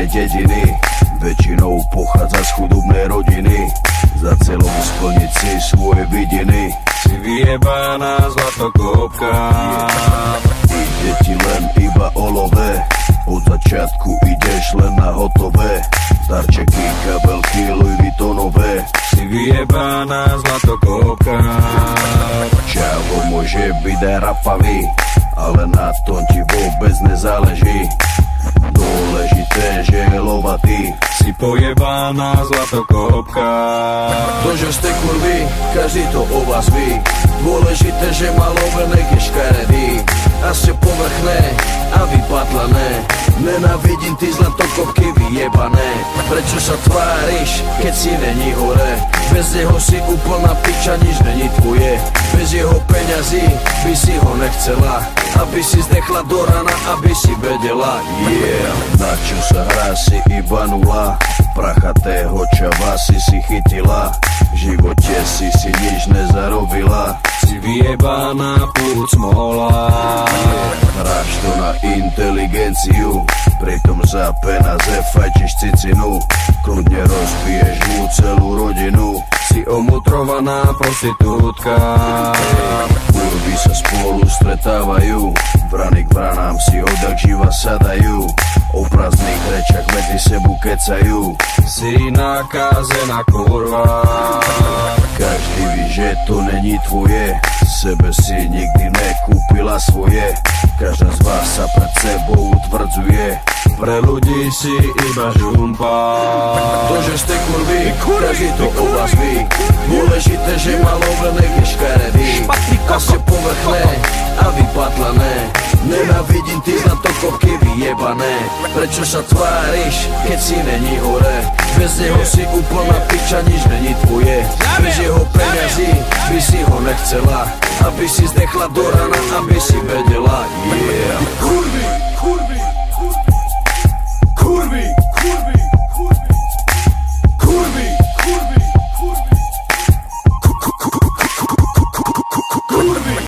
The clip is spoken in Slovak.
rodnej dediny. Väčšinou pochádza z chudobnej rodiny. Za celom splniť si svoje vidiny. Si vyjebaná zlatokopka. Ide ti len iba o love, Od začiatku ideš len na hotové. Starčeky, kabelky, Louis Vuittonové Si vyjebaná zlatokopka. Čavo môže byť aj rapavý Ale na tom ti vôbec nezáleží. Si pojebaná zlatokopka To, že ste kurvy, každý to o vás ví. Dôležité, že malovenek je škaredý. A ste povrchné a vypatlané Nenávidím ty zlatokopky vyjebané. Prečo sa tváriš, keď si není hore? Bez neho si úplná piča, nič není tvoje. Bez jeho peňazí by si ho nechcela Aby si zdechla do rana, aby si vedela Yeah, na čo sa hrá si iba nula Prachatého čava si si chytila. V živote si si nič nezarobila. Si vyjebaná púd smola Hráš to na inteligenciu Pritom za peniaze fajčiš cicinu Kľudne rozbiješ mu celú rodinu Si omutrovaná prostitútka Kurvy sa spolu stretávajú Brany k branám si odak živa sadajú O prázdnych rečach medzi sebu kecajú Si nakázená kurva. Každý ví, že to není tvoje Sebe si nikdy nekúpila svoje. Každá z vás sa pred sebou utvrdzuje. Pre ľudí si iba žumpa. To, že ste kurvy, každý to o vás ví. Dôležité, že malovenek je škaredý A ste povrchné a vypatlané. Nenávidím ty zlatokopky vyjebané. Prečo sa tváriš, keď si není hore? Bez neho si úplná piča, nič není tvoje aby jeho peňazí by si ho nechcela Aby si zdechla do rana, aby si vedela Yeah.